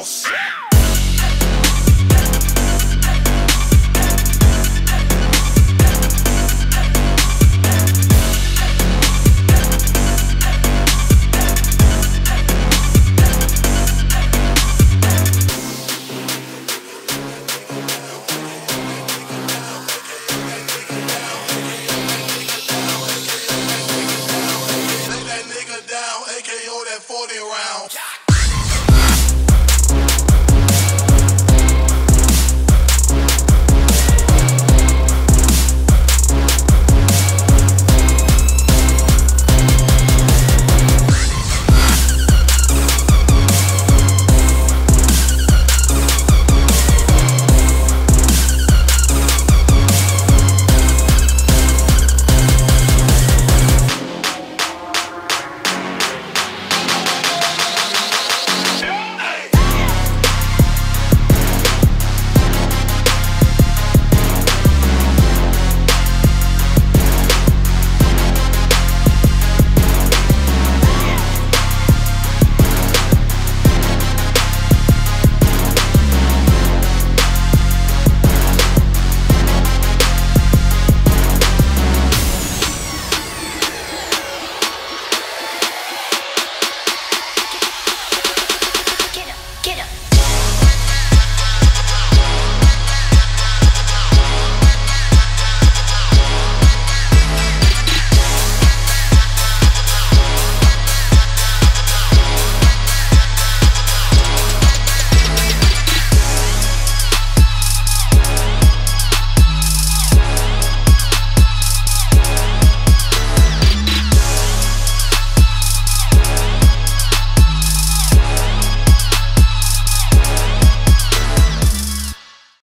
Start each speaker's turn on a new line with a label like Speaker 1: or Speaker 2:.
Speaker 1: house.